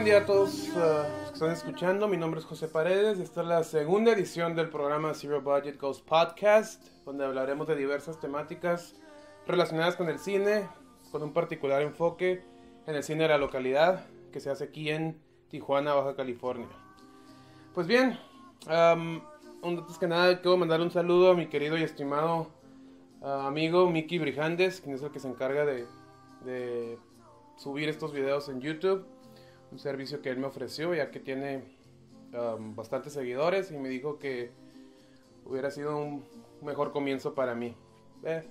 buen día a todos uh, los que están escuchando. Mi nombre es José Paredes y esta es la segunda edición del programa Zero Budget Ghost Podcast, donde hablaremos de diversas temáticas relacionadas con el cine, con un particular enfoque en el cine de la localidad que se hace aquí en Tijuana, Baja California. Pues bien, um, antes que nada quiero mandar un saludo a mi querido y estimado uh, amigo Miki Brijandes, quien es el que se encarga de, de subir estos videos en YouTube un servicio que él me ofreció, ya que tiene um, bastantes seguidores y me dijo que hubiera sido un mejor comienzo para mí. Eh,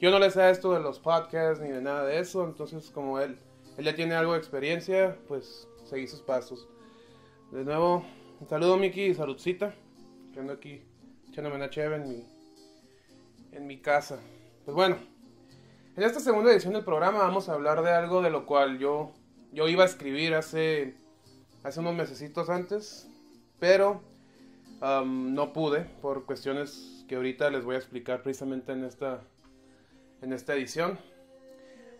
yo no le sé esto de los podcasts ni de nada de eso, entonces como él, él ya tiene algo de experiencia, pues seguí sus pasos. De nuevo, un saludo Miki y saludcita, que ando aquí echándome una cheve en mi, en mi casa. Pues bueno, en esta segunda edición del programa vamos a hablar de algo de lo cual yo yo iba a escribir hace, hace unos mesecitos antes, pero um, no pude por cuestiones que ahorita les voy a explicar precisamente en esta, en esta edición.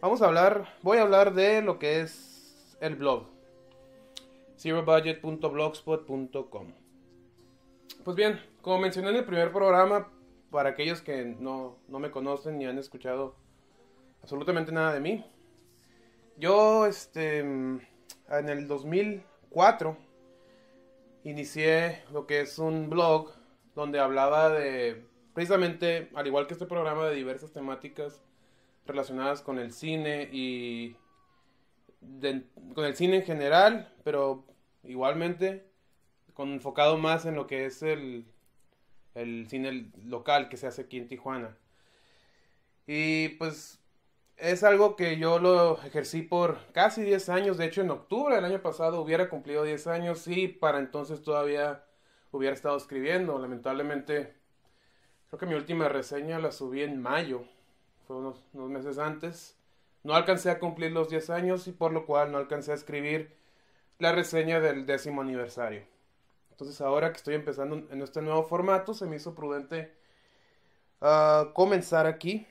Vamos a hablar, voy a hablar de lo que es el blog. zerobudget.blogspot.com Pues bien, como mencioné en el primer programa, para aquellos que no, no me conocen ni han escuchado absolutamente nada de mí, yo, este, en el 2004, inicié lo que es un blog donde hablaba de, precisamente, al igual que este programa, de diversas temáticas relacionadas con el cine y con el cine en general, pero igualmente con enfocado más en lo que es el, el cine local que se hace aquí en Tijuana. Y pues es algo que yo lo ejercí por casi 10 años. De hecho, en octubre del año pasado hubiera cumplido 10 años y para entonces todavía hubiera estado escribiendo. Lamentablemente, creo que mi última reseña la subí en mayo. Fue unos, meses antes. No alcancé a cumplir los 10 años y por lo cual no alcancé a escribir la reseña del décimo aniversario. Entonces ahora que estoy empezando en este nuevo formato, se me hizo prudente ah, comenzar aquí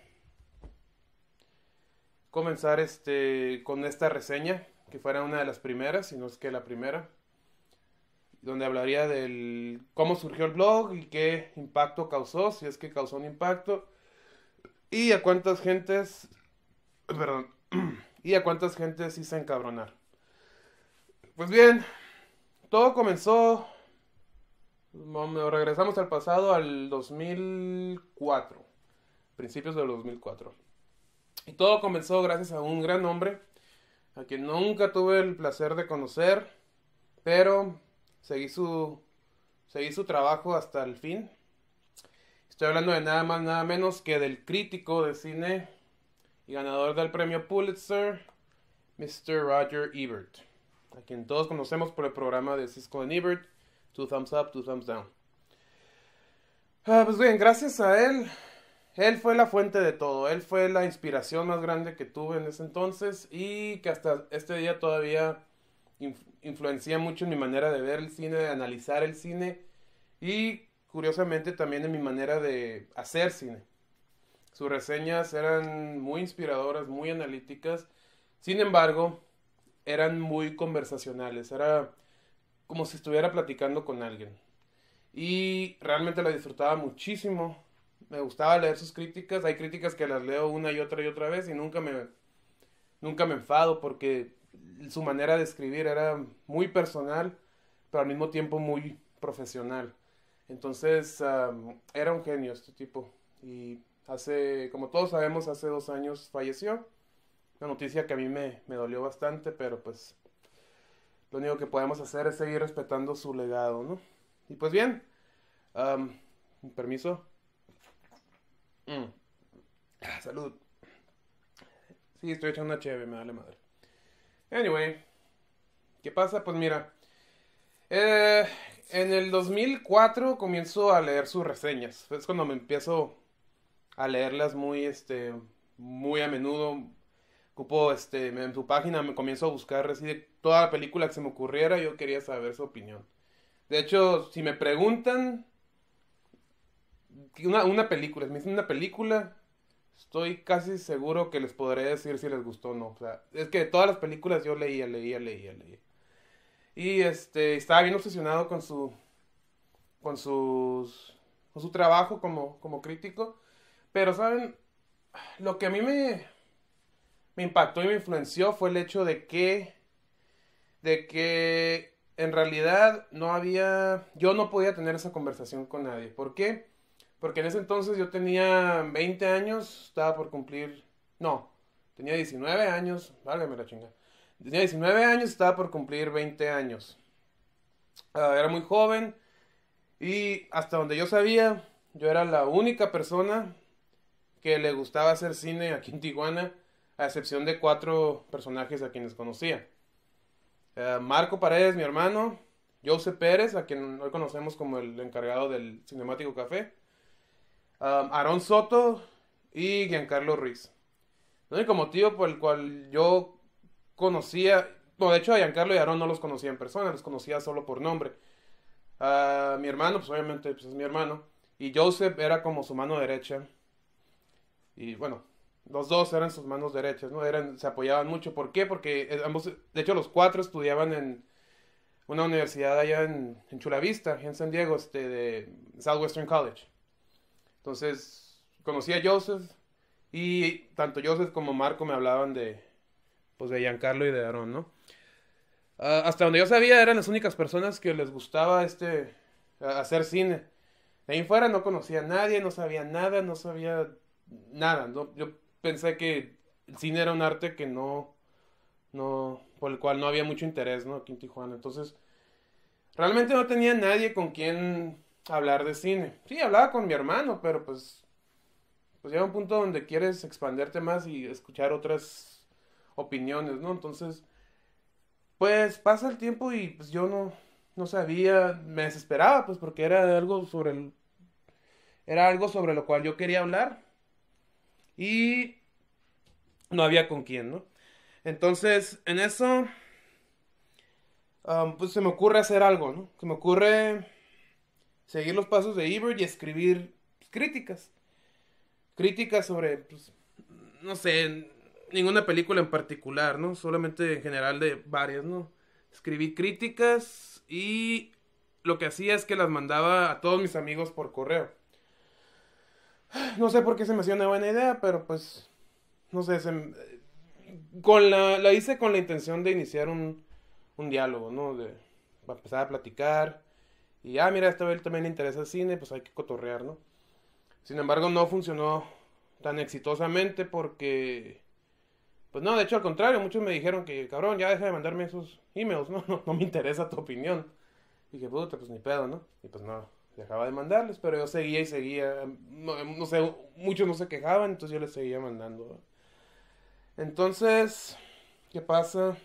comenzar este, con esta reseña, que fuera una de las primeras, si no es que la primera, donde hablaría del cómo surgió el blog y qué impacto causó, si es que causó un impacto, y a cuántas gentes, perdón, y a cuántas gentes hice encabronar. Pues bien, todo comenzó, regresamos al pasado, al 2004, principios del 2004. Y todo comenzó gracias a un gran hombre, a quien nunca tuve el placer de conocer, pero seguí su, seguí su trabajo hasta el fin. Estoy hablando de nada más, nada menos que del crítico de cine y ganador del premio Pulitzer, Mr. Roger Ebert, a quien todos conocemos por el programa de Cisco and Ebert, Two Thumbs Up, Two Thumbs Down. Ah, pues bien, gracias a él él fue la fuente de todo, él fue la inspiración más grande que tuve en ese entonces y que hasta este día todavía influencia mucho en mi manera de ver el cine, de analizar el cine y curiosamente también en mi manera de hacer cine. Sus reseñas eran muy inspiradoras, muy analíticas, sin embargo, eran muy conversacionales, era como si estuviera platicando con alguien. Y realmente la disfrutaba muchísimo me gustaba leer sus críticas. Hay críticas que las leo una y otra y otra vez y nunca me, nunca me enfado porque su manera de escribir era muy personal, pero al mismo tiempo muy profesional. Entonces era un genio este tipo. Y hace, como todos sabemos, hace dos años falleció. Una noticia que a mí me, me dolió bastante, pero pues lo único que podemos hacer es seguir respetando su legado, ¿no? Y pues bien, permiso. Mm. Salud. Sí, estoy echando chévere, me vale madre. Anyway, ¿qué pasa? Pues mira, eh, en el 2004 comienzo a leer sus reseñas. Es cuando me empiezo a leerlas muy, este, muy a menudo. Ocupo, este, en su página me comienzo a buscar así toda la película que se me ocurriera. Yo quería saber su opinión. De hecho, si me preguntan una, una película, me dicen una película, estoy casi seguro que les podré decir si les gustó o no. Es que todas las películas yo leía, leía, leía, leía. Y este, estaba bien obsesionado con su, con sus, con su trabajo como, como crítico. Pero, ¿saben? Lo que a mí me, me impactó y me influenció fue el hecho de que, de que en realidad no había, yo no podía tener esa conversación con nadie. ¿Por qué? Porque en ese entonces yo tenía 20 años, estaba por cumplir, no, tenía 19 años, válgame la chinga. Tenía 19 años, estaba por cumplir 20 años. Ah, era muy joven y hasta donde yo sabía, yo era la única persona que le gustaba hacer cine aquí en Tijuana, a excepción de cuatro personajes a quienes conocía. Ah, Marco Paredes, mi hermano, Joseph Pérez, a quien hoy conocemos como el encargado del Cinemático Café, um, Aarón Soto y Giancarlo Ruiz. El único motivo por el cual yo conocía, bueno, de hecho a Giancarlo y Aarón no los conocía en persona, los conocía solo por nombre. Mi hermano, pues obviamente pues, es mi hermano, y Joseph era como su mano derecha. Y bueno, los dos eran sus manos derechas, ¿no? Eran, se apoyaban mucho. ¿Por qué? Porque eh, ambos, de hecho los cuatro estudiaban en una universidad allá en, en Chula Vista, en San Diego, este, de Southwestern College. Entonces, conocí a Joseph y tanto Joseph como Marco me hablaban de, pues de Giancarlo y de Aaron, ¿no? Uh, hasta donde yo sabía eran las únicas personas que les gustaba este hacer cine. De ahí fuera no conocía a nadie, no sabía nada, no sabía nada. ¿no? Yo pensé que el cine era un arte que no, no, por el cual no había mucho interés, ¿no? Aquí en Tijuana. Entonces, realmente no tenía nadie con quien hablar de cine. Sí, hablaba con mi hermano, pero pues, pues llega un punto donde quieres expanderte más y escuchar otras opiniones, ¿no? Entonces, pues pasa el tiempo y pues yo no, no sabía, me desesperaba, pues porque era algo sobre el, era algo sobre lo cual yo quería hablar y no había con quién, ¿no? Entonces, en eso, pues se me ocurre hacer algo, ¿no? Se me ocurre seguir los pasos de Ebert y escribir críticas. Críticas sobre, pues, no sé, ninguna película en particular, ¿no? Solamente en general de varias, ¿no? Escribí críticas y lo que hacía es que las mandaba a todos mis amigos por correo. No sé por qué se me hacía una buena idea, pero pues, no sé, se, con la, la hice con la intención de iniciar un, un diálogo, ¿no? De empezar a platicar. Y, ah, mira, esta vez también le interesa el cine, pues hay que cotorrear, ¿no? Sin embargo, no funcionó tan exitosamente porque... Pues no, de hecho al contrario, muchos me dijeron que, cabrón, ya deja de mandarme esos emails, ¿no? No, no me interesa tu opinión. Y dije, puta, pues ni pedo, ¿no? Y pues no, dejaba de mandarles, pero yo seguía y seguía. No, no sé, muchos no se quejaban, entonces yo les seguía mandando. Entonces, ¿qué pasa?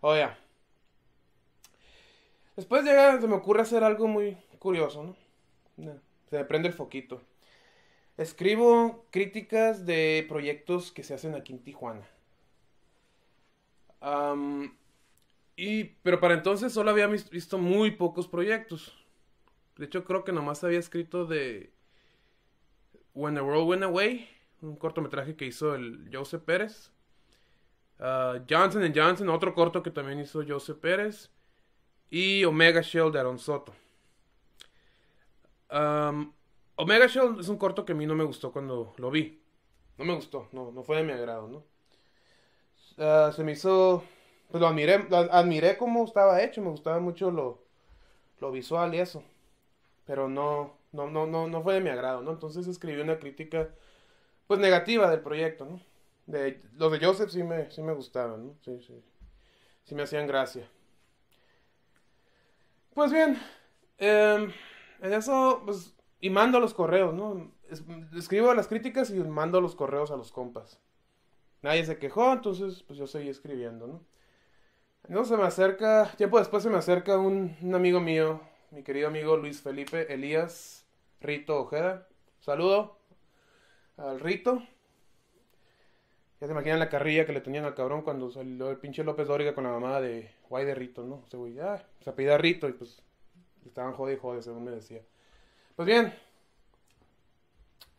Oye, después llega, se me ocurre hacer algo muy curioso, ¿no? Se me prende el foquito. Escribo críticas de proyectos que se hacen aquí en Tijuana. Y, pero para entonces solo había visto muy pocos proyectos. De hecho, creo que nomás había escrito de When the World Went Away, un cortometraje que hizo el Joseph Pérez. Uh, Johnson Johnson, otro corto que también hizo Joseph Pérez. Y Omega Shell de Aaron Soto. Um, Omega Shell es un corto que a mí no me gustó cuando lo vi. No me gustó, no, no fue de mi agrado, ¿no? Uh, se me hizo. Pues lo admiré, lo admiré cómo estaba hecho, me gustaba mucho lo, lo visual y eso. Pero no, no, no, no, no fue de mi agrado, ¿no? Entonces escribí una crítica, pues negativa del proyecto, ¿no? De, los de Joseph sí me, sí me gustaban. Sí, sí. Sí me hacían gracia. Pues bien, eh, en eso, pues, y mando los correos, ¿no? Es, escribo las críticas y mando los correos a los compas. Nadie se quejó, entonces, pues yo seguí escribiendo, ¿no? No se me acerca, tiempo después se me acerca un, un amigo mío, mi querido amigo Luis Felipe Elías Rito Ojeda. Saludo al Rito. Se imaginan la carrilla que le tenían al cabrón cuando salió el pinche López Dóriga con la mamá de Guay de Rito, ¿no? Ese güey, ah, se apellida Rito y pues estaban jode y jode, según me decía. Pues bien,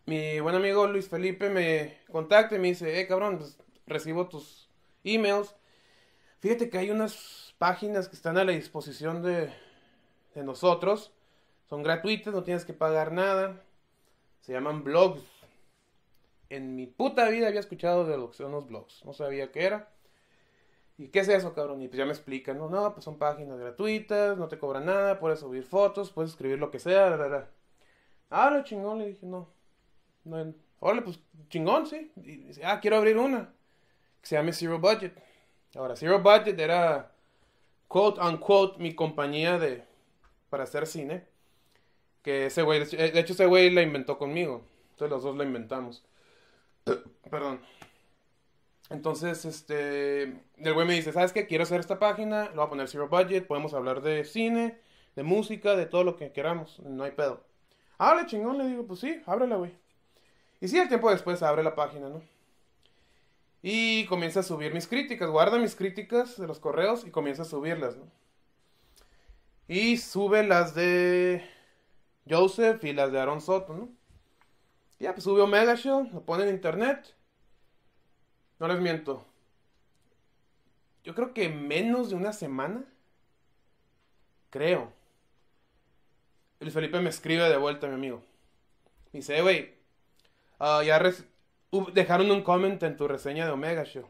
mi buen amigo Luis Felipe me contacta y me dice, eh, cabrón, pues recibo tus emails. Fíjate que hay unas páginas que están a la disposición de nosotros. Son gratuitas, no tienes que pagar nada. Se llaman blogs. En mi puta vida había escuchado de lo que son los blogs. No sabía qué era. ¿Y qué es eso, cabrón? Y pues ya me explican, no, no, pues son páginas gratuitas, no te cobran nada, puedes subir fotos, puedes escribir lo que sea, la, Ah, lo chingón, le dije, no. no órale, pues chingón, sí. Y dice, ah, quiero abrir una. Que se llame Zero Budget. Ahora, Zero Budget era, quote unquote, mi compañía de, para hacer cine. Que ese güey, de hecho ese güey la inventó conmigo. Entonces los dos la inventamos. Perdón. Entonces, este, el güey me dice, ¿sabes qué? Quiero hacer esta página, lo voy a poner zero budget, podemos hablar de cine, de música, de todo lo que queramos, no hay pedo. Hable chingón, le digo, pues sí, ábrela, güey. Y sí, el tiempo después abre la página, ¿no? Y comienza a subir mis críticas, guarda mis críticas de los correos y comienza a subirlas, ¿no? Y sube las de Joseph y las de Aaron Soto, ¿no? Ya, pues sube Omega Show, lo pone en internet. No les miento. Yo creo que menos de una semana. Creo. Luis Felipe me escribe de vuelta, mi amigo. Me dice, güey, uh, ya dejaron un comment en tu reseña de Omega Show.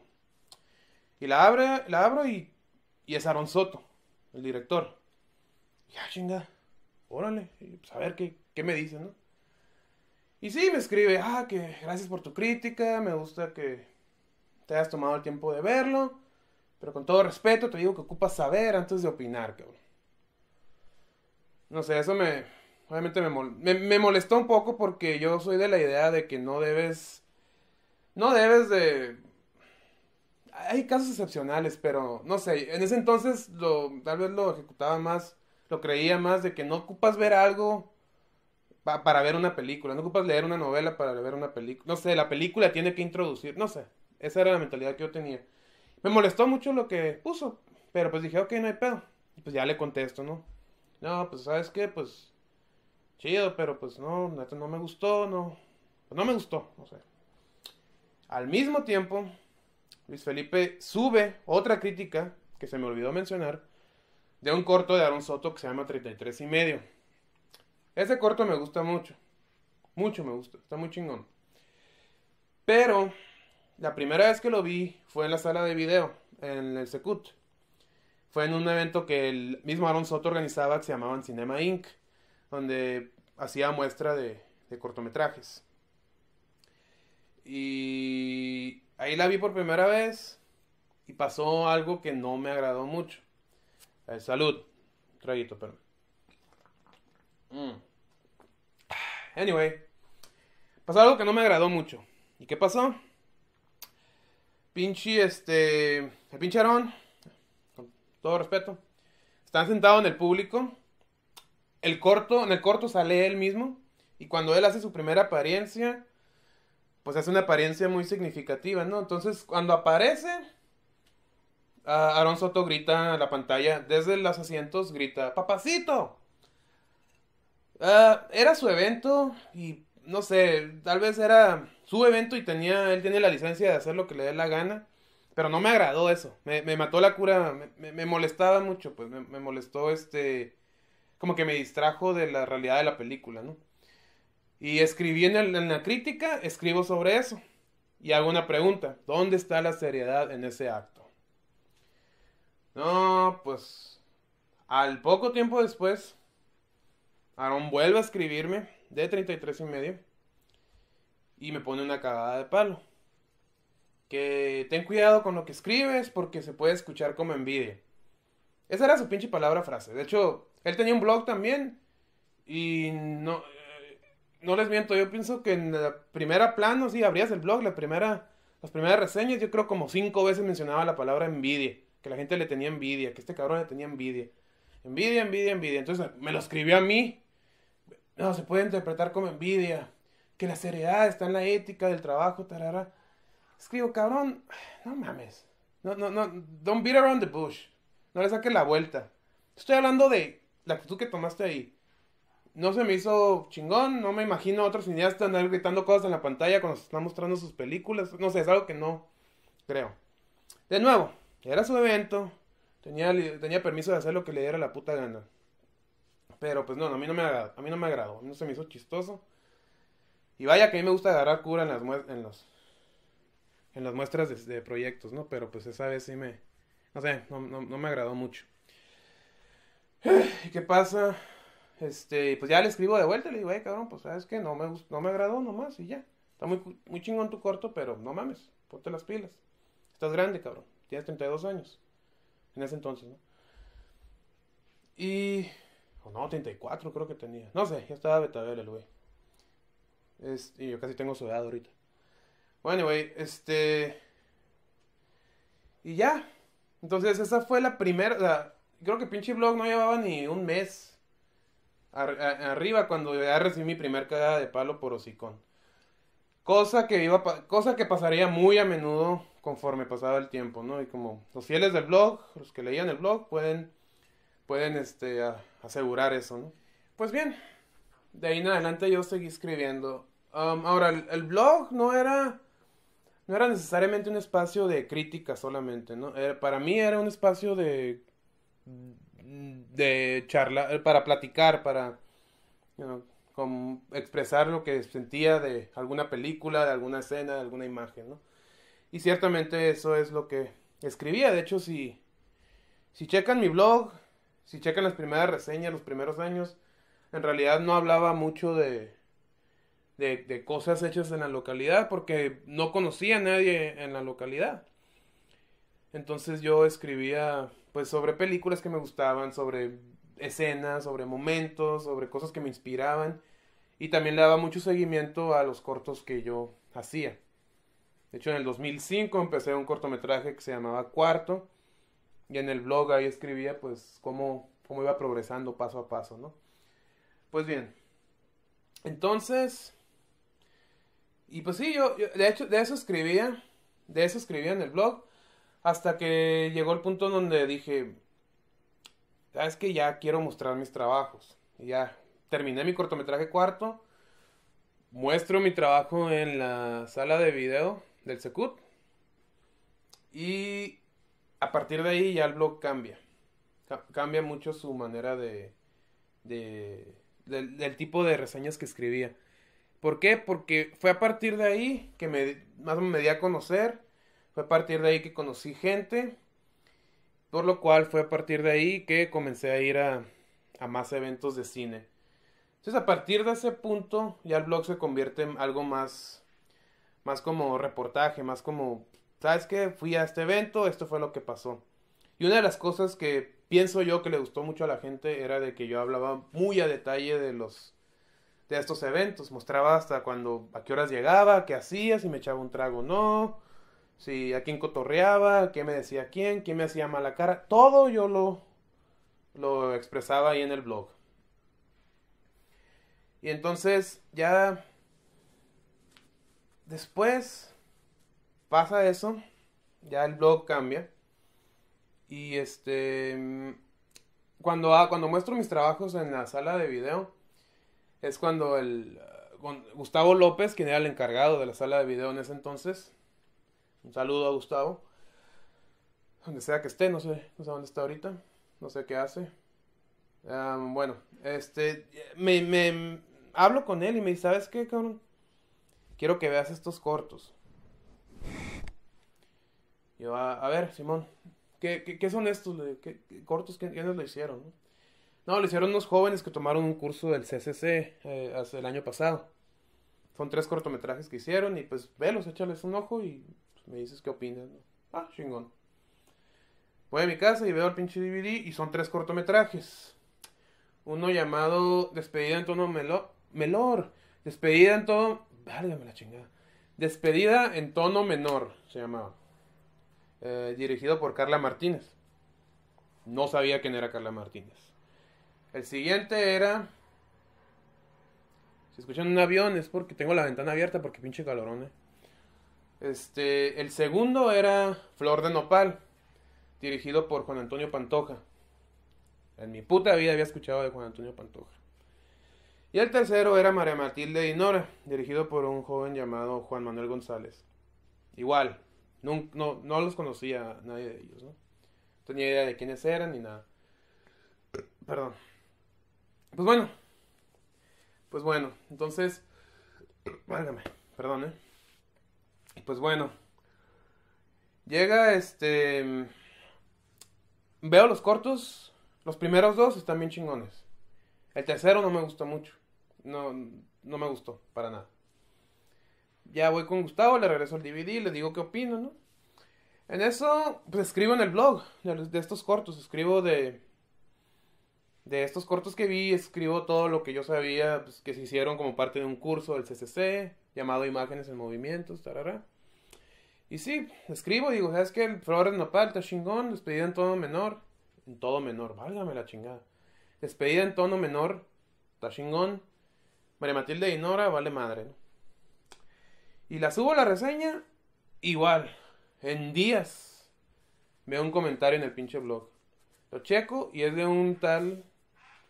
Y la, abre, la abro y, es Aaron Soto, el director. Ya, chinga, órale, pues a ver qué, qué me dice, ¿no? Y sí, me escribe, ah, que gracias por tu crítica, me gusta que te hayas tomado el tiempo de verlo, pero con todo respeto te digo que ocupas saber antes de opinar, cabrón. No sé, eso me, obviamente me, me, molestó un poco porque yo soy de la idea de que no debes, no debes de... Hay casos excepcionales, pero no sé, en ese entonces lo, tal vez lo ejecutaba más, lo creía más de que no ocupas ver algo para ver una película, no ocupas leer una novela para ver una película, no sé, la película tiene que introducir, no sé, esa era la mentalidad que yo tenía. Me molestó mucho lo que puso, pero pues dije, ok, no hay pedo. Y pues ya le contesto, ¿no? No, pues sabes qué, pues chido, pero pues no, no me gustó, no. Pues no me gustó, no sé. Al mismo tiempo, Luis Felipe sube otra crítica que se me olvidó mencionar de un corto de Aaron Soto que se llama 33 y medio. Ese corto me gusta mucho. Mucho me gusta, está muy chingón. Pero la primera vez que lo vi fue en la sala de video, en el Secut. Fue en un evento que el mismo Aaron Soto organizaba que se llamaban Cinema Inc., donde hacía muestra de, cortometrajes. Y ahí la vi por primera vez y pasó algo que no me agradó mucho. Eh, salud. Traguito, pero. Mm. Anyway, pasó algo que no me agradó mucho. ¿Y qué pasó? pinche, este, el pinche Aarón, con todo respeto, están sentados en el público. El corto, en el corto sale él mismo. Y cuando él hace su primera apariencia, pues hace una apariencia muy significativa, ¿no? Entonces, cuando aparece, Aaron Soto grita a la pantalla, desde los asientos, grita, papacito. Ah, era su evento y no sé, tal vez era su evento y tenía, él tenía la licencia de hacer lo que le dé la gana. Pero no me agradó eso. Me, mató la cura. Me, molestaba mucho, pues. Me, molestó este. Como que me distrajo de la realidad de la película, ¿no? Y escribí en, en la crítica, escribo sobre eso. Y hago una pregunta. ¿Dónde está la seriedad en ese acto? No, pues. Al poco tiempo después. Aaron vuelve a escribirme. De 33 y medio y me pone una cagada de palo. Que ten cuidado con lo que escribes porque se puede escuchar como envidia. Esa era su pinche palabra frase. De hecho, él tenía un blog también y no, eh, no les miento, yo pienso que en la primera plano, sí, abrías el blog, la primera, las primeras reseñas, yo creo como cinco veces mencionaba la palabra envidia, que la gente le tenía envidia, que este cabrón le tenía envidia. Envidia, envidia, envidia. Entonces me lo escribió a mí. No, se puede interpretar como envidia que la seriedad está en la ética del trabajo, tarara. Escribo, cabrón, no mames. No, no, no, don't beat around the bush. No le saques la vuelta. Estoy hablando de la actitud que tomaste ahí. No se me hizo chingón, no me imagino a otros cineastas andar gritando cosas en la pantalla cuando se están mostrando sus películas. No sé, es algo que no creo. De nuevo, era su evento. Tenía, tenía permiso de hacer lo que le diera la puta gana. Pero pues no, a mí no me agradó, a mí no me agradó, a mí no se me hizo chistoso. Y vaya que a mí me gusta agarrar cura en las, en los, en las muestras de, proyectos, ¿no? Pero pues esa vez sí me, no sé, no, no, no me agradó mucho. ¿Y qué pasa? Este, pues ya le escribo de vuelta, le digo, eh, cabrón, pues sabes que no me, no me agradó nomás y ya. Está muy, muy chingón tu corto, pero no mames, ponte las pilas. Estás grande, cabrón. Tienes 32 años. En ese entonces, ¿no? Y... O no, 34 creo que tenía. No sé, ya estaba betabel el güey. y yo casi tengo su edad ahorita. Bueno, güey, este... Y ya. Entonces esa fue la primera... creo que pinche blog no llevaba ni un mes arriba cuando ya recibí mi primer cagada de palo por hocicón. Cosa que iba cosa que pasaría muy a menudo conforme pasaba el tiempo, ¿no? Y como los fieles del blog, los que leían el blog pueden pueden este asegurar eso, ¿no? Pues bien, de ahí en adelante yo seguí escribiendo. Um, ahora el, blog no era no era necesariamente un espacio de crítica solamente, ¿no? para mí era un espacio de de charla para platicar, para expresar lo que sentía de alguna película, de alguna escena, de alguna imagen, ¿no? Y ciertamente eso es lo que escribía. De hecho, si, si checan mi blog, si checan las primeras reseñas, los primeros años, en realidad no hablaba mucho de, de, cosas hechas en la localidad porque no conocía a nadie en la localidad. Entonces yo escribía pues sobre películas que me gustaban, sobre escenas, sobre momentos, sobre cosas que me inspiraban y también le daba mucho seguimiento a los cortos que yo hacía. De hecho, en el 2005 empecé un cortometraje que se llamaba Cuarto y en el blog ahí escribía pues cómo, cómo iba progresando paso a paso, ¿no? Pues bien, entonces, y pues sí, yo, de hecho de eso escribía, de eso escribía en el blog, hasta que llegó el punto donde dije, es que ya quiero mostrar mis trabajos. Y ya terminé mi cortometraje cuarto. Muestro mi trabajo en la sala de video del Secut. Y a partir de ahí ya el blog cambia. cambia mucho su manera de, de del, tipo de reseñas que escribía. ¿Por qué? Porque fue a partir de ahí que me, más me di a conocer. Fue a partir de ahí que conocí gente por lo cual fue a partir de ahí que comencé a ir a, más eventos de cine. Entonces a partir de ese punto ya el blog se convierte en algo más, más como reportaje, más como, ¿sabes qué? Fui a este evento, esto fue lo que pasó. Y una de las cosas que pienso yo que le gustó mucho a la gente era de que yo hablaba muy a detalle de los de estos eventos, mostraba hasta cuando a qué horas llegaba, qué hacía, si me echaba un trago o no, si a quién cotorreaba, qué me decía quién, quién me hacía mala cara, todo yo lo, lo expresaba ahí en el blog. Y entonces ya después pasa eso, ya el blog cambia. Y este cuando ah, cuando muestro mis trabajos en la sala de video es cuando el Gustavo López, quien era el encargado de la sala de video en ese entonces, un saludo a Gustavo. Donde sea que esté, no sé, no sé dónde está ahorita. No sé qué hace. bueno, este, me, me, hablo con él y me dice, ¿sabes qué, cabrón? Quiero que veas estos cortos. Yo, a, ver, Simón, ¿qué, son estos? ¿Qué, cortos? ¿Quiénes lo hicieron? No, lo hicieron unos jóvenes que tomaron un curso del CCC eh, hace el año pasado. Son tres cortometrajes que hicieron y pues velos, échales un ojo y me dices qué opinas, Ah, chingón. Voy a mi casa y veo el pinche DVD y son tres cortometrajes. Uno llamado Despedida en tono melo melor. Despedida en tono... Válgame la chingada. Despedida en tono menor se llamaba. Eh, dirigido por Carla Martínez. No sabía quién era Carla Martínez. El siguiente era... Si escuchan un avión es porque tengo la ventana abierta porque pinche calorón, eh. Este, el segundo era Flor de Nopal, dirigido por Juan Antonio Pantoja. En mi puta vida había escuchado de Juan Antonio Pantoja. Y el tercero era María Matilde y Nora, dirigido por un joven llamado Juan Manuel González. Igual, no, no, no los conocía nadie de ellos, ¿no? tenía idea de quiénes eran ni nada. Perdón. Pues bueno. Pues bueno, entonces. Válgame, perdón, eh. Pues bueno. Llega este. Veo los cortos. Los primeros dos están bien chingones. El tercero no me gustó mucho. No, no me gustó, para nada. Ya voy con Gustavo, le regreso el DVD, le digo qué opino, ¿no? En eso, pues escribo en el blog de, estos cortos, escribo de, de estos cortos que vi, escribo todo lo que yo sabía pues, que se hicieron como parte de un curso del CCC llamado Imágenes en Movimientos, tarara. Y sí, escribo, digo, ¿sabes qué? El Nopal está chingón, despedida en tono menor. En todo menor, válgame la chingada. Despedida en tono menor, está chingón. María Matilde y Nora, vale madre, ¿no? Y la subo la reseña, igual, en días. Veo un comentario en el pinche blog. Lo checo y es de un tal,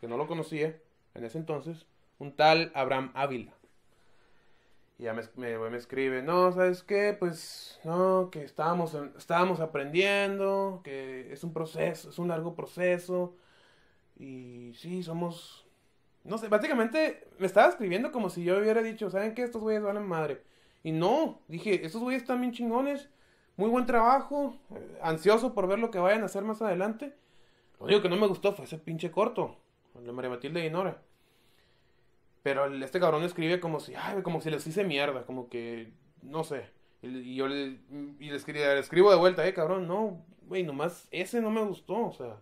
que no lo conocía en ese entonces, un tal Abraham Ávila. Y ya me, me, escribe, no, ¿sabes qué? Pues, no, que estábamos, estábamos aprendiendo, que es un proceso, es un largo proceso. Y sí, somos... No sé, básicamente me estaba escribiendo como si yo hubiera dicho, ¿saben qué? Estos güeyes valen madre. Y no, dije, estos güeyes están bien chingones, muy buen trabajo, eh, ansioso por ver lo que vayan a hacer más adelante. Lo único que no me gustó fue ese pinche corto, el de María Matilde y Nora. Pero este cabrón escribe como si, ay, como si les hice mierda, como que, no sé. Y, yo le, y le, escribo, de vuelta, eh, cabrón, no, güey, nomás ese no me gustó, o sea,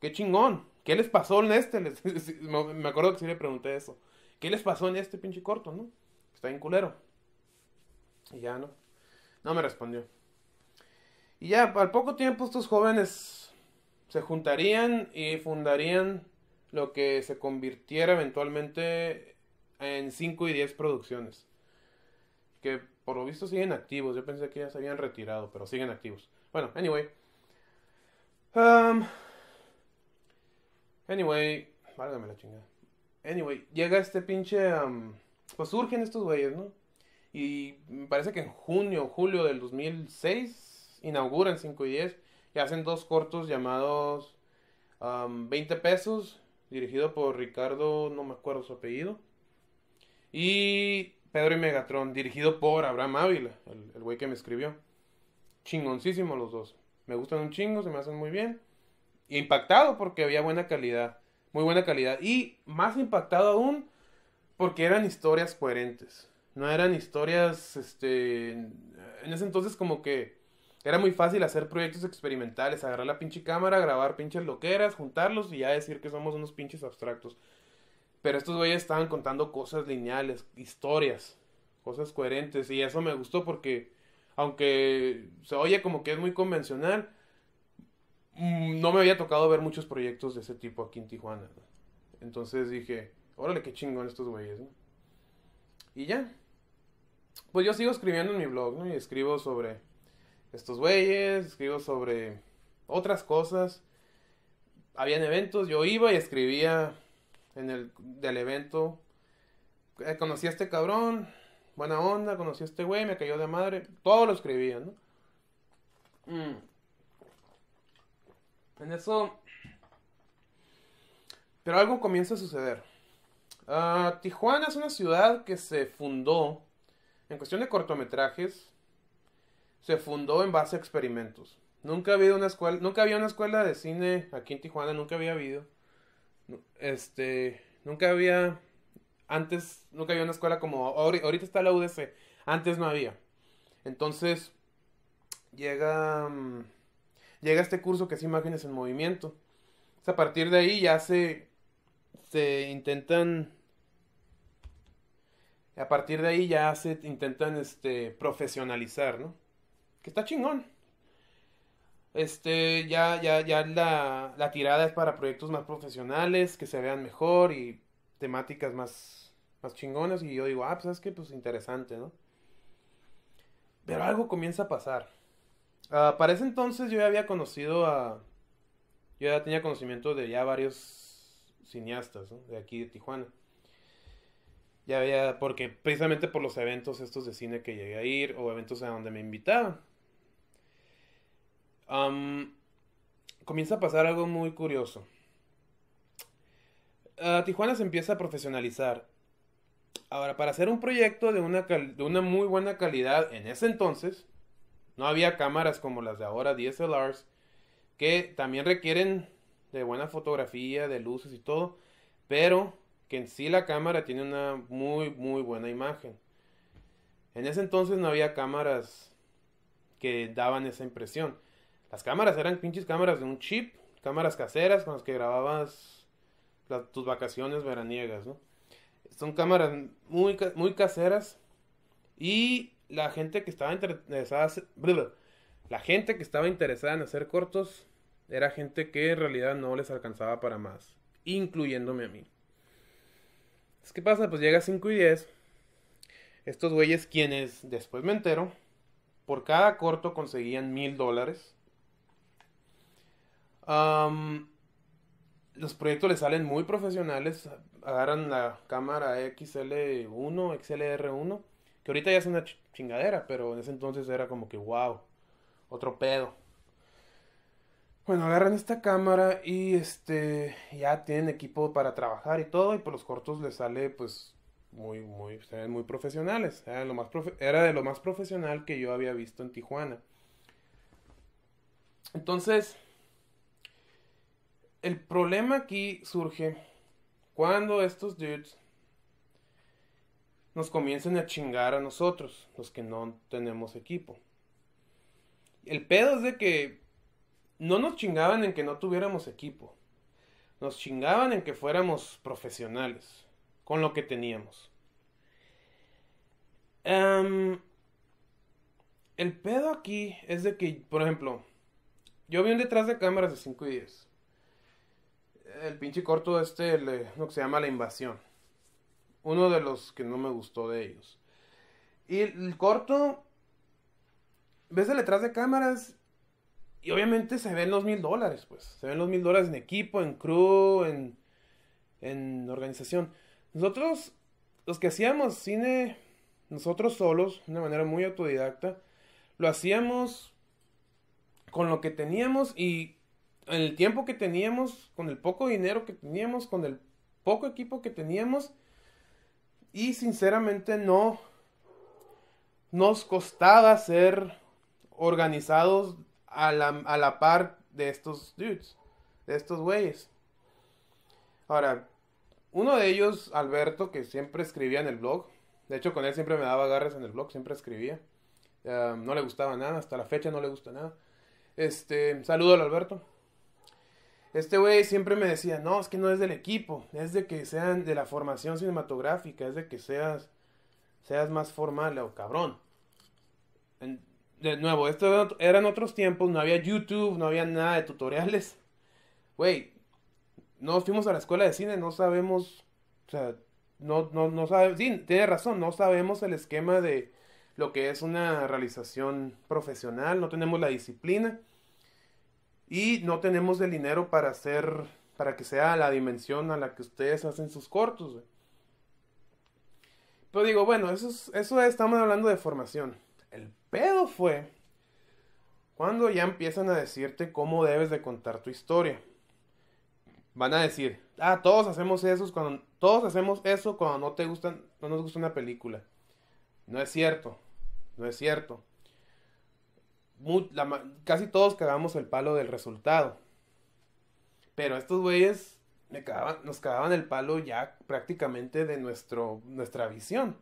qué chingón. ¿Qué les pasó en este? me acuerdo que sí le pregunté eso. ¿Qué les pasó en este pinche corto, no? Está bien culero. Y ya no. No me respondió. Y ya, al poco tiempo estos jóvenes se juntarían y fundarían lo que se convirtiera eventualmente en 5 y 10 producciones. Que por lo visto siguen activos. Yo pensé que ya se habían retirado, pero siguen activos. Bueno, anyway. Um, anyway, válgame la chingada. Anyway, llega este pinche. Um, pues surgen estos güeyes, ¿no? Y me parece que en junio o julio del 2006 inauguran 5 y 10 y hacen dos cortos llamados 20 um, pesos, dirigido por Ricardo, no me acuerdo su apellido. Y Pedro y Megatron, dirigido por Abraham Ávila, el güey que me escribió. Chingoncísimo los dos. Me gustan un chingo, se me hacen muy bien. Impactado porque había buena calidad, muy buena calidad. Y más impactado aún porque eran historias coherentes no eran historias, este, en ese entonces como que era muy fácil hacer proyectos experimentales, agarrar la pinche cámara, grabar pinches loqueras, juntarlos y ya decir que somos unos pinches abstractos. Pero estos güeyes estaban contando cosas lineales, historias, cosas coherentes y eso me gustó porque aunque se oye como que es muy convencional, mm, no me había tocado ver muchos proyectos de ese tipo aquí en Tijuana. Entonces dije, órale, qué chingón estos güeyes, ¿no? Y ya, pues yo sigo escribiendo en mi blog, ¿no? Y escribo sobre estos güeyes, escribo sobre otras cosas. Habían eventos, yo iba y escribía en el del evento. Eh, conocí a este cabrón, buena onda, conocí a este güey, me cayó de madre. Todo lo escribía, ¿no? Mm. En eso... Pero algo comienza a suceder. Ah, Tijuana es una ciudad que se fundó en cuestión de cortometrajes, se fundó en base a experimentos. Nunca había una escuela, nunca había una escuela de cine aquí en Tijuana, nunca había habido. Este, nunca había antes nunca había una escuela como ahorita está la UDC, antes no había. Entonces llega mm, llega este curso que es imágenes en movimiento. a partir de ahí ya se se intentan a partir de ahí ya se intentan este, profesionalizar, ¿no? Que está chingón. Este, ya, ya, ya la, la tirada es para proyectos más profesionales, que se vean mejor y temáticas más, más chingonas. Y yo digo, ah, pues es que pues interesante, ¿no? Pero algo comienza a pasar. Uh, para ese entonces yo ya había conocido a... Yo ya tenía conocimiento de ya varios cineastas, ¿no? De aquí de Tijuana. Ya había, porque precisamente por los eventos estos de cine que llegué a ir o eventos a donde me invitaban. comienza a pasar algo muy curioso. Uh, Tijuana se empieza a profesionalizar. Ahora, para hacer un proyecto de una, de una muy buena calidad en ese entonces, no había cámaras como las de ahora, DSLRs, que también requieren de buena fotografía, de luces y todo, pero que en sí la cámara tiene una muy, muy buena imagen. En ese entonces no había cámaras que daban esa impresión. Las cámaras eran pinches cámaras de un chip, cámaras caseras con las que grababas tus vacaciones veraniegas, ¿no? Son cámaras muy, muy caseras y la gente que estaba interesada, la gente que estaba interesada en hacer cortos era gente que en realidad no les alcanzaba para más, incluyéndome a mí. ¿Qué pasa? Pues llega a 5 y 10. Estos güeyes, quienes después me entero, por cada corto conseguían mil dólares. los proyectos les salen muy profesionales. Agarran la cámara XL1, XLR1, que ahorita ya es una chingadera, pero en ese entonces era como que wow, otro pedo. Bueno, agarran esta cámara y este ya tienen equipo para trabajar y todo y por los cortos les sale pues muy muy muy profesionales. Era, lo más era de lo más profesional que yo había visto en Tijuana. Entonces, el problema aquí surge cuando estos dudes nos comiencen a chingar a nosotros, los que no tenemos equipo. El pedo es de que no nos chingaban en que no tuviéramos equipo. Nos chingaban en que fuéramos profesionales con lo que teníamos. el pedo aquí es de que, por ejemplo, yo vi un detrás de cámaras de 5 y 10. El pinche corto este, lo que se llama La Invasión. Uno de los que no me gustó de ellos. Y el corto, ves el detrás de cámaras y obviamente se ven los mil dólares, pues. Se ven los mil dólares en equipo, en crew, en, en organización. Nosotros, los que hacíamos cine, nosotros solos, de una manera muy autodidacta, lo hacíamos con lo que teníamos y en el tiempo que teníamos, con el poco dinero que teníamos, con el poco equipo que teníamos. Y sinceramente no nos costaba ser organizados a la, a la par de estos dudes, de estos güeyes. Ahora, uno de ellos, Alberto, que siempre escribía en el blog, de hecho con él siempre me daba agarres en el blog, siempre escribía. no le gustaba nada, hasta la fecha no le gusta nada. Este, saludo al Alberto. Este güey siempre me decía, no, es que no es del equipo, es de que sean de la formación cinematográfica, es de que seas, seas más formal o cabrón de nuevo, esto eran otros tiempos, no había YouTube, no había nada de tutoriales. Güey, no fuimos a la escuela de cine, no sabemos, o sea, no, no, no sabemos, sí, tiene razón, no sabemos el esquema de lo que es una realización profesional, no tenemos la disciplina y no tenemos el dinero para hacer, para que sea la dimensión a la que ustedes hacen sus cortos. Pero digo, bueno, eso, es, eso estamos hablando de formación. Pedo fue cuando ya empiezan a decirte cómo debes de contar tu historia. Van a decir, ah, todos hacemos eso cuando todos hacemos eso cuando no te gustan, no nos gusta una película. No es cierto, no es cierto. casi todos cagamos el palo del resultado. Pero estos güeyes nos cagaban el palo ya prácticamente de nuestro, nuestra visión.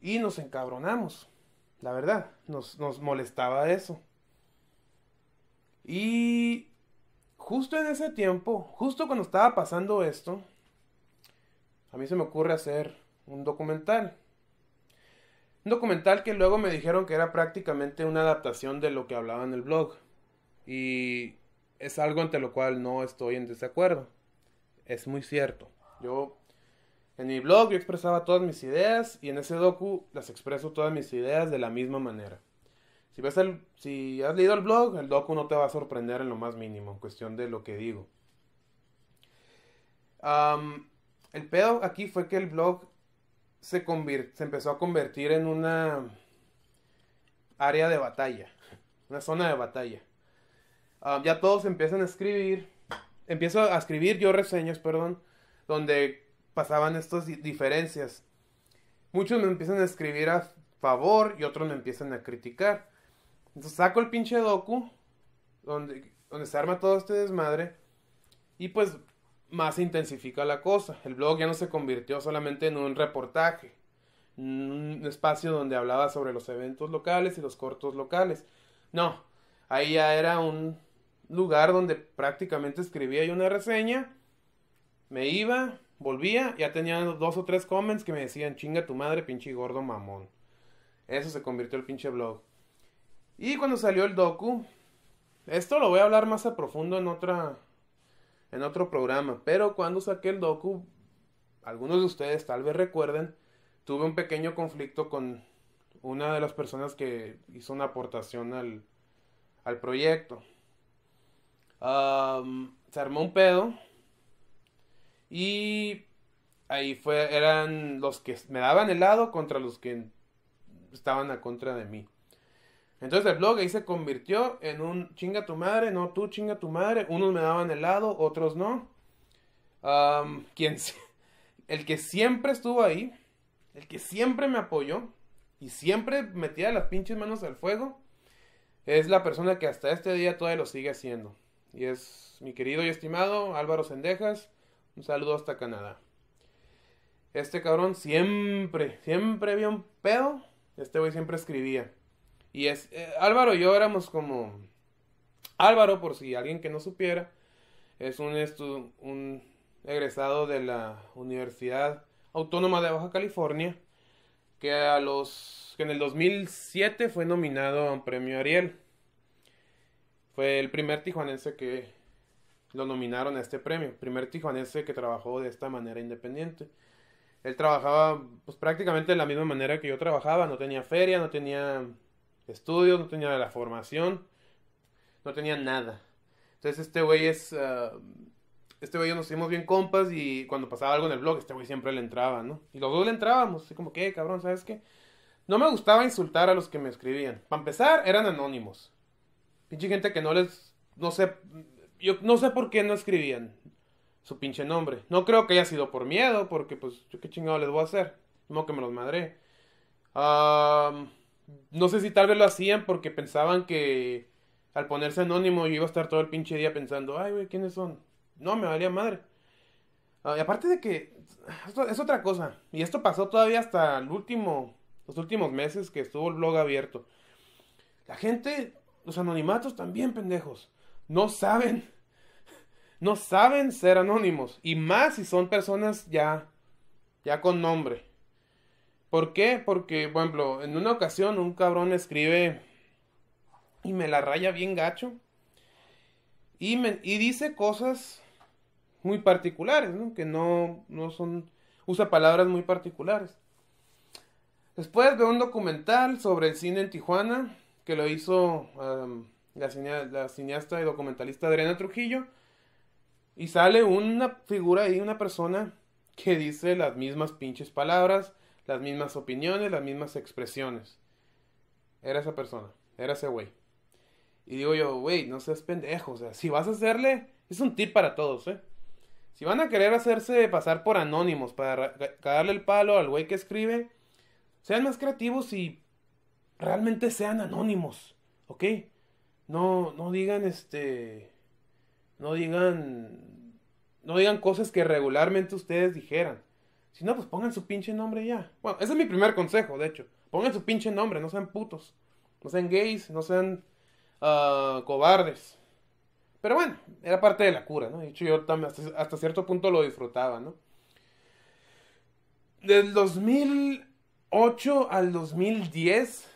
Y nos encabronamos. La verdad, nos, nos molestaba eso. Y justo en ese tiempo, justo cuando estaba pasando esto, a mí se me ocurre hacer un documental. Un documental que luego me dijeron que era prácticamente una adaptación de lo que hablaba en el blog. Y es algo ante lo cual no estoy en desacuerdo. Es muy cierto. Yo en mi blog yo expresaba todas mis ideas y en ese docu las expreso todas mis ideas de la misma manera. Si, ves el, si has leído el blog, el docu no te va a sorprender en lo más mínimo, en cuestión de lo que digo. el pedo aquí fue que el blog se, se empezó a convertir en una área de batalla, una zona de batalla. ya todos empiezan a escribir, empiezo a escribir yo reseñas, perdón, donde pasaban estas diferencias. Muchos me empiezan a escribir a favor y otros me empiezan a criticar. Entonces saco el pinche docu, donde, donde se arma todo este desmadre, y pues más se intensifica la cosa. El blog ya no se convirtió solamente en un reportaje, un espacio donde hablaba sobre los eventos locales y los cortos locales. No, ahí ya era un lugar donde prácticamente escribía yo una reseña, me iba, volvía, ya tenía dos o tres comments que me decían, chinga tu madre, pinche gordo mamón. Eso se convirtió el pinche blog. Y cuando salió el docu, esto lo voy a hablar más a profundo en otra en otro programa, pero cuando saqué el docu, algunos de ustedes tal vez recuerden, tuve un pequeño conflicto con una de las personas que hizo una aportación al, al proyecto. se armó un pedo y ahí fue, eran los que me daban helado contra los que estaban a contra de mí. Entonces el blog ahí se convirtió en un chinga tu madre, no tú chinga tu madre. Unos me daban helado, otros no. quien, el que siempre estuvo ahí, el que siempre me apoyó y siempre metía las pinches manos al fuego, es la persona que hasta este día todavía lo sigue haciendo. Y es mi querido y estimado Álvaro Sendejas. Un saludo hasta Canadá. Este cabrón siempre, siempre había un pedo. Este güey siempre escribía. Y es, eh, Álvaro y yo éramos como... Álvaro, por si alguien que no supiera, es un, un egresado de la Universidad Autónoma de Baja California, que a los que en el 2007 fue nominado a un premio Ariel. Fue el primer tijuanense que lo nominaron a este premio, primer tijuanense que trabajó de esta manera independiente. Él trabajaba pues prácticamente de la misma manera que yo trabajaba, no tenía feria, no tenía estudios, no tenía la formación, no tenía nada. Entonces este güey es... Ah, este güey nos hicimos bien compas y cuando pasaba algo en el blog, este güey siempre le entraba, ¿no? Y los dos le entrábamos, así como que, cabrón, ¿sabes qué? No me gustaba insultar a los que me escribían. Para empezar, eran anónimos. Pinche gente que no les... No sé... Yo no sé por qué no escribían su pinche nombre. No creo que haya sido por miedo, porque pues yo qué chingado les voy a hacer. No que me los madré. No sé si tal vez lo hacían porque pensaban que al ponerse anónimo yo iba a estar todo el pinche día pensando, ay, güey, ¿quiénes son? No, me valía madre. Ah, y aparte de que es otra cosa. Y esto pasó todavía hasta el último, los últimos meses que estuvo el blog abierto. La gente, los anonimatos también pendejos. No saben, no saben ser anónimos. Y más si son personas ya, ya con nombre. ¿Por qué? Porque, por ejemplo, en una ocasión un cabrón escribe y me la raya bien gacho. Y, me, y dice cosas muy particulares. Que no, no son... Usa palabras muy particulares. Después veo un documental sobre el cine en Tijuana, que lo hizo la, la, cineasta y documentalista Adriana Trujillo. Y sale una figura ahí, una persona que dice las mismas pinches palabras las mismas opiniones, las mismas expresiones. Era esa persona, era ese güey. Y digo yo, güey, no seas pendejo, o sea, si vas a hacerle, es un tip para todos, ¿eh? Si van a querer hacerse pasar por anónimos para cagarle el palo al güey que escribe, sean más creativos y realmente sean anónimos, ¿ok? No, no digan este, no digan, no digan cosas que regularmente ustedes dijeran. Si no, pues pongan su pinche nombre ya. Bueno, ese es mi primer consejo, de hecho. Pongan su pinche nombre, no sean putos. No sean gays, no sean uh, cobardes. Pero bueno, era parte de la cura, ¿no? De hecho, yo también hasta, cierto punto lo disfrutaba, ¿no? Del 2008 al 2010,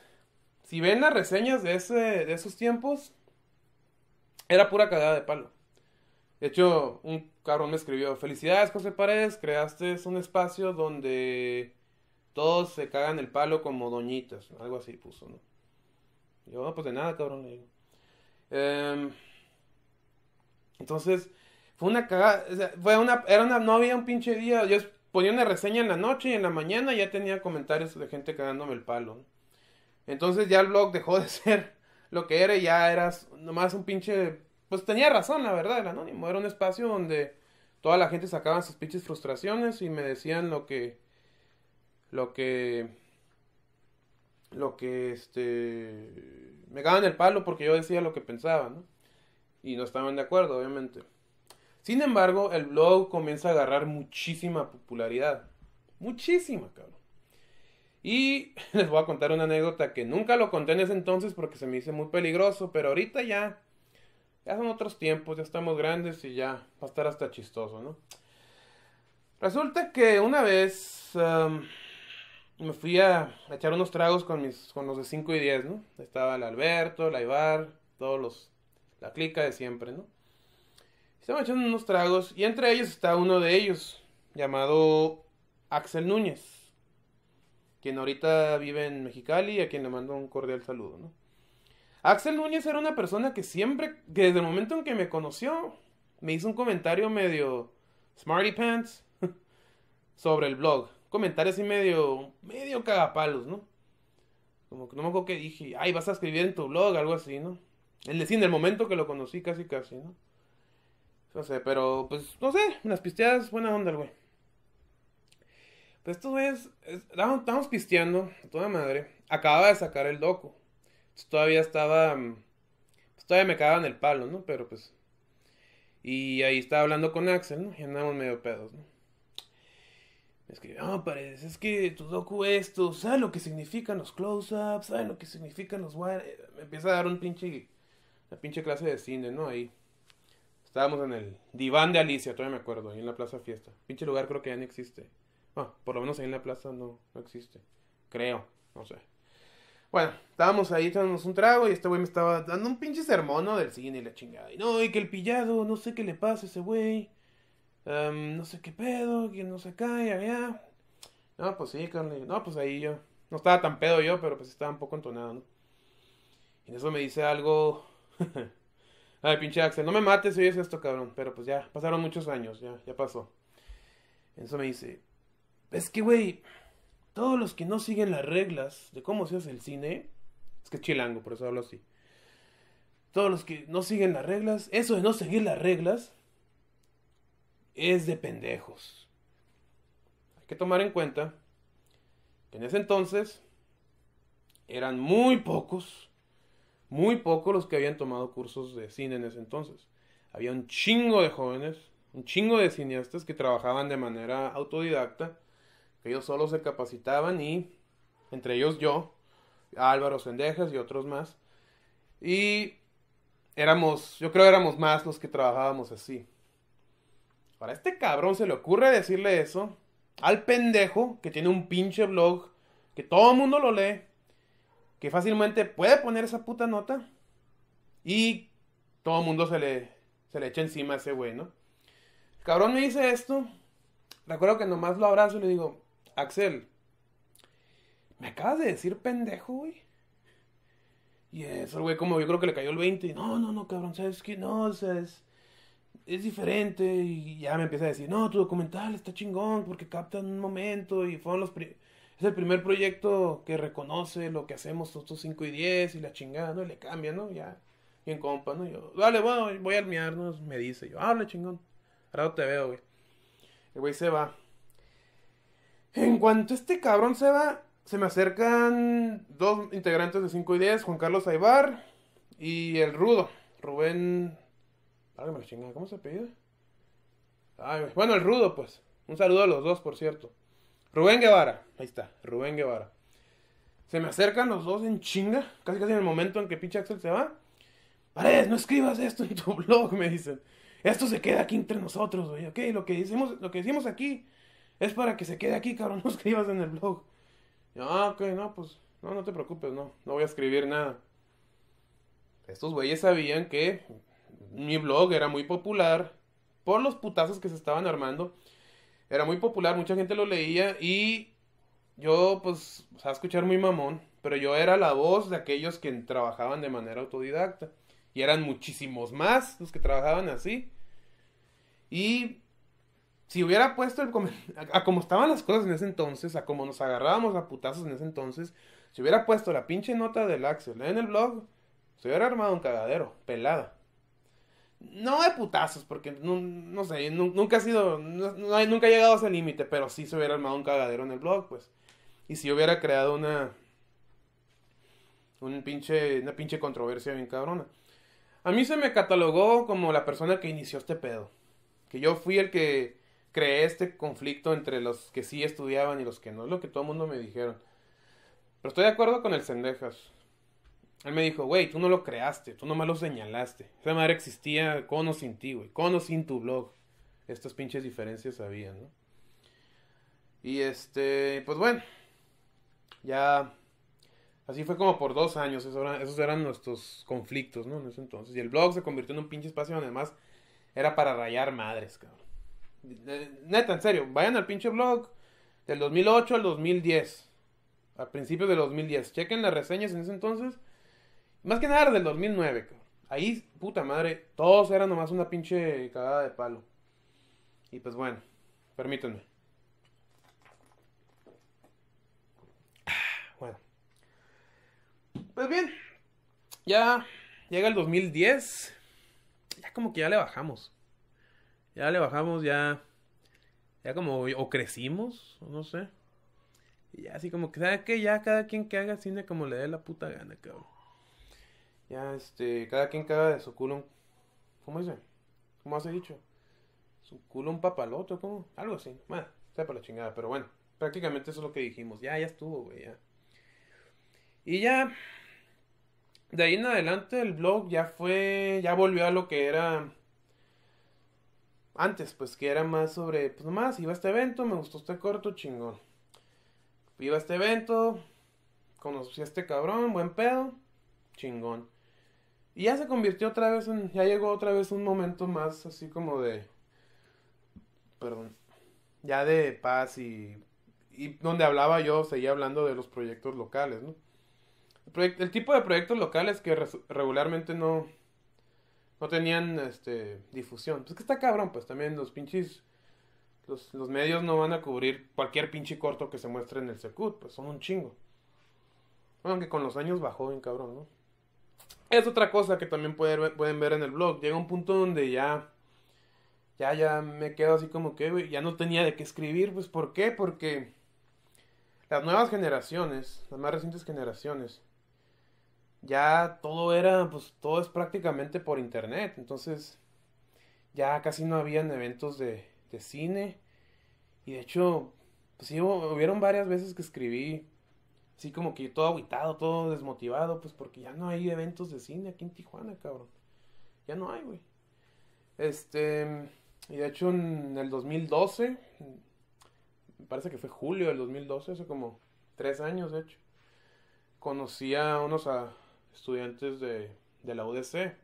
si ven las reseñas de, ese, de esos tiempos, era pura cagada de palo. De hecho, un cabrón me escribió, felicidades José Paredes, creaste un espacio donde todos se cagan el palo como doñitas, algo así puso, ¿no? yo, no, pues de nada, cabrón, le digo. Em, entonces, fue una cagada, fue una, era una, no había un pinche día, yo ponía una reseña en la noche y en la mañana ya tenía comentarios de gente cagándome el palo. Entonces ya el blog dejó de ser lo que era y ya era nomás un pinche pues tenía razón, la verdad, el anónimo. Era un espacio donde toda la gente sacaba sus pinches frustraciones y me decían lo que, lo que, lo que, este, me daban el palo porque yo decía lo que pensaba, ¿no? Y no estaban de acuerdo, obviamente. Sin embargo, el blog comienza a agarrar muchísima popularidad. Muchísima, cabrón. Y les voy a contar una anécdota que nunca lo conté en ese entonces porque se me hizo muy peligroso, pero ahorita ya, ya son otros tiempos, ya estamos grandes y ya va a estar hasta chistoso, ¿no? Resulta que una vez me fui a echar unos tragos con, mis, con los de 5 y 10, ¿no? Estaba el Alberto, el Aibar, todos los, la clica de siempre, ¿no? Estaba echando unos tragos y entre ellos está uno de ellos, llamado Axel Núñez, quien ahorita vive en Mexicali y a quien le mando un cordial saludo, ¿no? Axel Núñez era una persona que siempre, que desde el momento en que me conoció, me hizo un comentario medio smarty pants sobre el blog. Comentario así medio, medio cagapalos, ¿no? Como que no me acuerdo que dije, ay, vas a escribir en tu blog, algo así, ¿no? El decir, en el momento que lo conocí, casi, casi, ¿no? No sé, pero pues, no sé, unas pisteadas, buena onda el güey. Pues esto es, estábamos pisteando, toda madre. Acababa de sacar el docu. todavía estaba, mm, pues todavía me cagaban el palo, ¿no? Pero pues, y ahí estaba hablando con Axel, ¿no? Y andamos medio pedos, ¿no? Me escribe, no, parece, es que tu docu esto, ¿sabes lo que significan los close-ups? ¿Sabes lo que significan los wire? Me empieza a dar un pinche, una pinche clase de cine, ¿no? Ahí. Estábamos en el diván de Alicia, todavía me acuerdo, ahí en la Plaza Fiesta. Pinche lugar creo que ya no existe. Ah, por lo menos ahí en la plaza no, no existe. Creo, no sé. Bueno, estábamos ahí dándonos un trago y este güey me estaba dando un pinche sermón ¿no? del cine y la chingada. Y no, y que el pillado, no sé qué le pasa a ese güey. no sé qué pedo, que no se cae, allá. No, pues sí, carne. No, pues ahí yo. No estaba tan pedo yo, pero pues estaba un poco entonado, ¿no? Y en eso me dice algo. Ay, pinche Axel, no me mates si oyes esto, cabrón. Pero pues ya, pasaron muchos años, ya, ya pasó. Eso me dice, es que, güey, todos los que no siguen las reglas de cómo se hace el cine, es que chilango, por eso hablo así. Todos los que no siguen las reglas, eso de no seguir las reglas, es de pendejos. Hay que tomar en cuenta que en ese entonces eran muy pocos muy pocos los que habían tomado cursos de cine en ese entonces. Había un chingo de jóvenes, un chingo de cineastas que trabajaban de manera autodidacta, ellos solo se capacitaban y, entre ellos yo, Álvaro Sendejas y otros más, y éramos, yo creo éramos más los que trabajábamos así. Para este cabrón se le ocurre decirle eso al pendejo que tiene un pinche blog que todo el mundo lo lee que fácilmente puede poner esa puta nota y todo el mundo se le, se le echa encima a ese güey, ¿no? El cabrón me dice esto. Recuerdo que nomás lo abrazo y le digo, Axel, ¿me acabas de decir pendejo, güey? Y eso, güey, como yo creo que le cayó el 20. No, no, no, cabrón, ¿sabes qué? No, o sea, es, es diferente. Y ya me empieza a decir, no, tu documental está chingón porque capta un momento y fueron los es el primer proyecto que reconoce lo que hacemos nosotros 5 y 10 y la chingada, ¿no? Y le cambia, ¿no? Ya, bien compa, ¿no? Yo, dale, bueno, voy a armearnos, me dice. Yo, hable chingón. Ahora te veo, güey. El güey se va. En cuanto este cabrón se va, se me acercan dos integrantes de 5 y 10, Juan Carlos Aibar y el Rudo, Rubén... ¿cómo se pide? Ay, bueno, el Rudo, pues. Un saludo a los dos, por cierto. Rubén Guevara, ahí está, Rubén Guevara. Se me acercan los dos en chinga, casi casi en el momento en que pinche Axel se va. Paredes, no escribas esto en tu blog, me dicen. Esto se queda aquí entre nosotros, güey. Ok, lo que decimos, lo que decimos aquí es para que se quede aquí, cabrón. No escribas en el blog. ah, ok, no, pues, no, no te preocupes, no. No voy a escribir nada. Estos güeyes sabían que mi blog era muy popular por los putazos que se estaban armando era muy popular, mucha gente lo leía y yo, pues, o sea, escuchar muy mamón, pero yo era la voz de aquellos que trabajaban de manera autodidacta. Y eran muchísimos más los que trabajaban así. Y si hubiera puesto el a, a como estaban las cosas en ese entonces, a como nos agarrábamos a putazos en ese entonces, si hubiera puesto la pinche nota del Axel en el blog, se hubiera armado un cagadero, pelada. no de putazos, porque no, no sé, nunca ha sido, nunca ha llegado a ese límite, pero sí se hubiera armado un cagadero en el blog, pues. Y si hubiera creado una, un pinche, una pinche controversia bien cabrona. A mí se me catalogó como la persona que inició este pedo. Que yo fui el que creé este conflicto entre los que sí estudiaban y los que no. Es lo que todo el mundo me dijeron. Pero estoy de acuerdo con el Sendejas. Él me dijo, güey, tú no lo creaste, tú nomás lo señalaste. Esa madre existía con o sin ti, güey. Con o sin tu blog. Estas pinches diferencias había, ¿no? Y este, pues bueno. Ya. Así fue como por dos años. Esos eran, nuestros conflictos, ¿no? En ese entonces. Y el blog se convirtió en un pinche espacio donde además era para rayar madres, cabrón. Neta, en serio. Vayan al pinche blog del 2008 al 2010. A principios del 2010. Chequen las reseñas en ese entonces más que nada del 2009, Ahí, puta madre, todos eran nomás una pinche cagada de palo. Y pues bueno, permítanme. Bueno. Pues bien, ya llega el 2010. Ya como que ya le bajamos. Ya le bajamos, ya. Ya como o crecimos, o no sé. Y ya así como que, ¿sabe qué? Ya cada quien que haga cine como le dé la puta gana, cabrón. Ya, este, cada quien caga de su culo un... ¿Cómo dice? ¿Cómo has dicho? Su culo un papaloto, ¿cómo? Algo así. Bueno, sepa la chingada, pero bueno. Prácticamente eso es lo que dijimos. Ya, ya estuvo, güey, ya. Y ya... De ahí en adelante el blog ya fue... Ya volvió a lo que era... Antes, pues que era más sobre... Pues nomás, iba a este evento, me gustó este corto, chingón. Iba a este evento, conocí a este cabrón, buen pedo, chingón. Y ya se convirtió otra vez en, ya llegó otra vez un momento más así como de, perdón, ya de paz y, y donde hablaba yo, seguía hablando de los proyectos locales, ¿no? El, tipo de proyectos locales que regularmente no, no tenían este, difusión. Pues que está cabrón, pues también los pinches, los, los medios no van a cubrir cualquier pinche corto que se muestre en el Secut, pues son un chingo. Bueno, aunque con los años bajó bien cabrón, ¿no? Es otra cosa que también pueden, ver en el blog. Llega un punto donde ya. Ya, ya me quedo así como que, ya no tenía de qué escribir. Pues, ¿por qué? Porque las nuevas generaciones, las más recientes generaciones, ya todo era, pues, todo es prácticamente por internet. Entonces, ya casi no habían eventos de, de cine. Y de hecho, pues sí, hubieron varias veces que escribí así como que todo aguitado, todo desmotivado, pues porque ya no hay eventos de cine aquí en Tijuana, cabrón. Ya no hay, güey. Este, y de hecho en el 2012, me parece que fue julio del 2012, hace como tres años, de hecho, conocí a unos estudiantes de, de la UDC.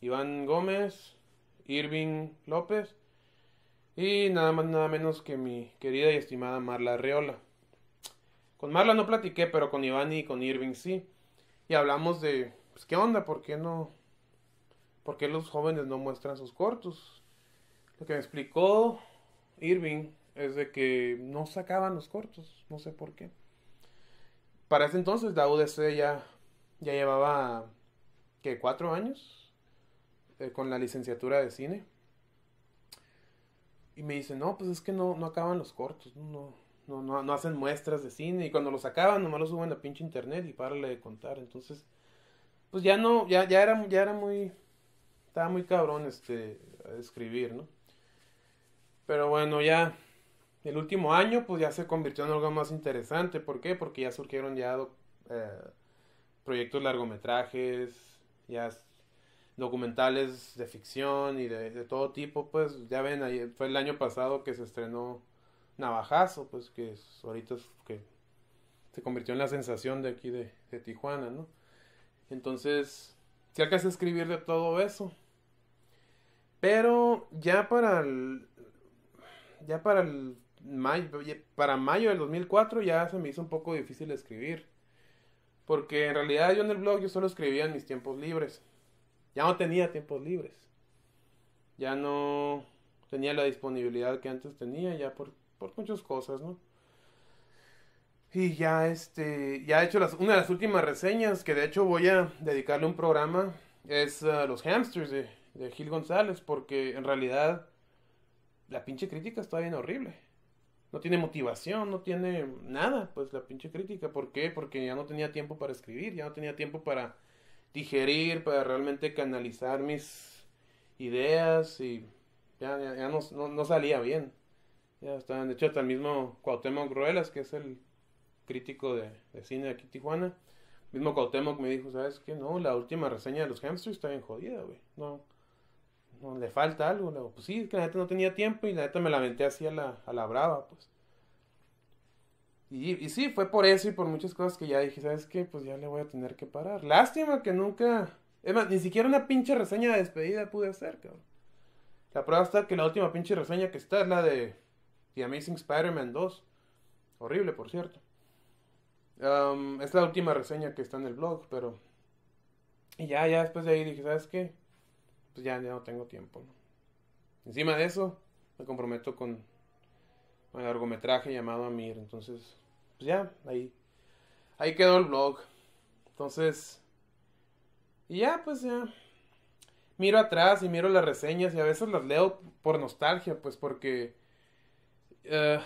Iván Gómez, Irving López y nada más nada menos que mi querida y estimada Marla Reola. Con Marla no platiqué, pero con Iván y con Irving sí. Y hablamos de, pues, ¿qué onda? ¿Por qué no? ¿Por qué los jóvenes no muestran sus cortos? Lo que me explicó Irving es de que no sacaban los cortos, no sé por qué. Para ese entonces la UDC ya, ya llevaba, ¿qué? ¿Cuatro años? Eh, con la licenciatura de cine. Y me dice, no, pues es que no, no acaban los cortos, no, no, no, no hacen muestras de cine y cuando los acaban nomás lo suben a pinche internet y párale de contar. Entonces, pues ya no, ya, ya era, ya era muy, estaba muy cabrón este, escribir, ¿no? Pero bueno, ya el último año pues ya se convirtió en algo más interesante. ¿Por qué? Porque ya surgieron ya eh, proyectos largometrajes, ya documentales de ficción y de, de todo tipo. Pues ya ven, ahí, fue el año pasado que se estrenó Navajazo, pues que es, ahorita que se convirtió en la sensación de aquí de, Tijuana, ¿no? Entonces, si alcanza a escribir de todo eso. Pero ya para el. Ya para el. Mayo, para mayo del 2004 ya se me hizo un poco difícil escribir. Porque en realidad yo en el blog yo solo escribía en mis tiempos libres. Ya no tenía tiempos libres. Ya no tenía la disponibilidad que antes tenía, ya por por muchas cosas, ¿no? Y ya este, ya he hecho las, una de las últimas reseñas, que de hecho voy a dedicarle un programa, es los hamsters de, de Gil González, porque en realidad la pinche crítica está bien horrible. No tiene motivación, no tiene nada, pues la pinche crítica. ¿Por qué? Porque ya no tenía tiempo para escribir, ya no tenía tiempo para digerir, para realmente canalizar mis ideas y ya, ya, no, no, salía bien. Ya estaban, de hecho, hasta el mismo Cuauhtémoc Ruelas, que es el crítico de, de cine de aquí Tijuana, mismo Cuauhtémoc me dijo, ¿sabes qué? No, la última reseña de los hamsters está bien jodida, güey. No, le falta algo. Luego, pues sí, es que la neta no tenía tiempo y la neta me la aventé así a la, a la brava, pues. Y, y sí, fue por eso y por muchas cosas que ya dije, ¿sabes qué? Pues ya le voy a tener que parar. Lástima que nunca... Es más, ni siquiera una pinche reseña de despedida pude hacer, cabrón. La prueba está que la última pinche reseña que está es la de The Amazing Spider-Man 2. Horrible, por cierto. Um, es la última reseña que está en el blog, pero... Y ya, ya después de ahí dije, ¿sabes qué? Pues ya, ya no tengo tiempo, ¿no? Encima de eso, me comprometo con un largometraje llamado Amir. Entonces, pues ya, ahí. Ahí quedó el blog. Entonces... Y ya, pues ya miro atrás y miro las reseñas y a veces las leo por nostalgia, pues porque uh,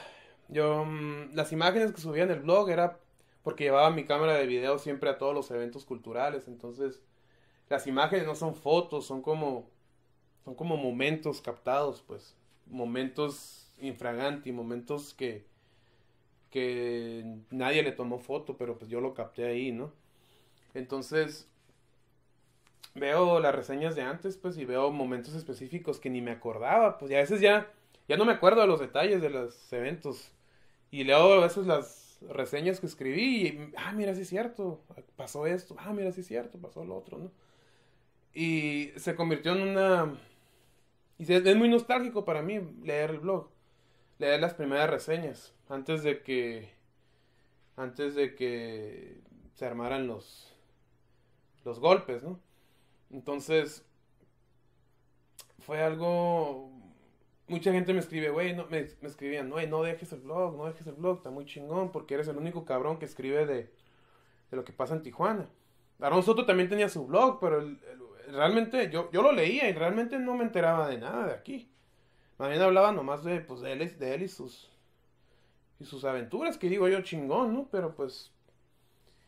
yo mm, las imágenes que subía en el blog era porque llevaba mi cámara de video siempre a todos los eventos culturales, entonces las imágenes no son fotos, son como son como momentos captados, pues, momentos infraganti, momentos que que nadie le tomó foto, pero pues yo lo capté ahí, ¿no? Entonces, veo las reseñas de antes, pues, y veo momentos específicos que ni me acordaba, pues, y a veces ya, ya no me acuerdo de los detalles de los eventos. Y leo a veces las reseñas que escribí y, ah, mira, sí es cierto, pasó esto, ah, mira, sí es cierto, pasó lo otro, ¿no? Y se convirtió en una... Y es muy nostálgico para mí leer el blog, leer las primeras reseñas, antes de que... Antes de que se armaran los... Los golpes, ¿no? Entonces, fue algo... Mucha gente me escribe, güey, no, me, me escribían, no, no dejes el blog, no dejes el blog, está muy chingón, porque eres el único cabrón que escribe de, de lo que pasa en Tijuana. Aaron Soto también tenía su blog, pero realmente yo, yo lo leía y realmente no me enteraba de nada de aquí. Más bien hablaba nomás de, pues, de él, de él y sus y sus aventuras, que digo yo chingón, ¿no? Pero pues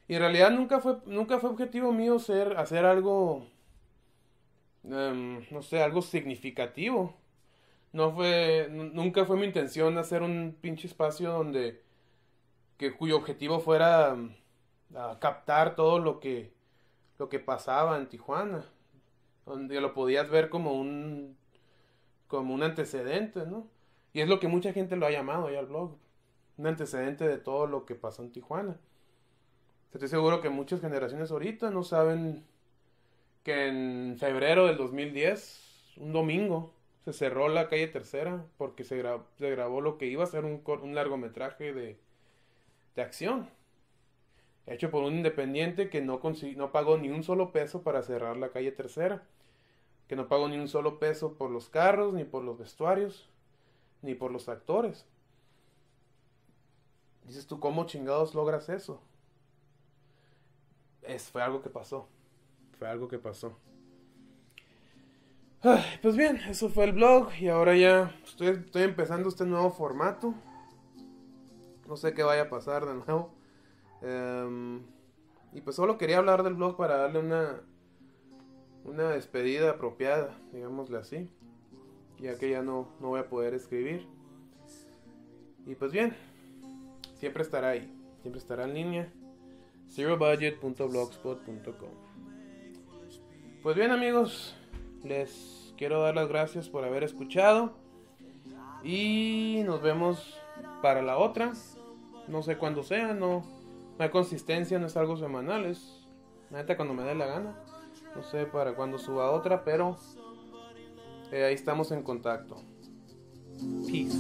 y en realidad nunca fue nunca fue objetivo mío ser hacer algo Em, no sé, algo significativo. No fue, nunca fue mi intención hacer un pinche espacio donde, que, cuyo objetivo fuera captar todo lo que, lo que pasaba en Tijuana. Donde lo podías ver como un, como un antecedente, ¿no? Y es lo que mucha gente lo ha llamado ya al blog. Un antecedente de todo lo que pasó en Tijuana. Estoy seguro que muchas generaciones ahorita no saben que en febrero del 2010, un domingo, se cerró la calle tercera porque se, grabó lo que iba a ser un, un largometraje de, de, acción. Hecho por un independiente que no, no pagó ni un solo peso para cerrar la calle tercera. Que no pagó ni un solo peso por los carros, ni por los vestuarios, ni por los actores. Dices tú, ¿cómo chingados logras eso? Es, fue algo que pasó fue algo que pasó. pues bien, eso fue el blog y ahora ya estoy, estoy empezando este nuevo formato. No sé qué vaya a pasar de nuevo. Em, y pues solo quería hablar del blog para darle una, una despedida apropiada, digámosle así. Ya que ya no, no voy a poder escribir. Y pues bien, siempre estará ahí, siempre estará en línea. zerobudget.blogspot.com pues bien amigos, les quiero dar las gracias por haber escuchado. Y nos vemos para la otra. No sé cuándo sea, no, no hay consistencia, no es algo semanal, es neta cuando me dé la gana. No sé para cuándo suba otra, pero eh, ahí estamos en contacto. Peace.